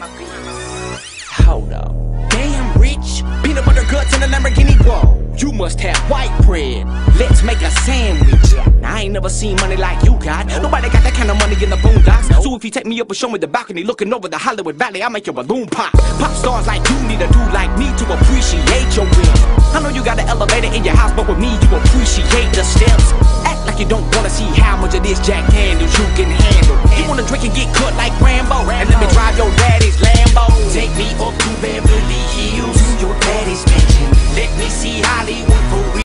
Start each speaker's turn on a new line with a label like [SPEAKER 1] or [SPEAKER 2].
[SPEAKER 1] Hold up. Damn rich, peanut butter guts and a Lamborghini. Whoa, you must have white bread. Let's make a sandwich. Now, I ain't never seen money like you got. Nobody got that kind of money in the boondocks. So if you take me up and show me the balcony looking over the Hollywood Valley, I'll make your balloon pop. Pop stars like you need a dude like me to appreciate your win. I know you got an elevator in your house, but with me you appreciate the steps. Act like you don't wanna see how much of this Jack Daniels you can handle. Hollywood.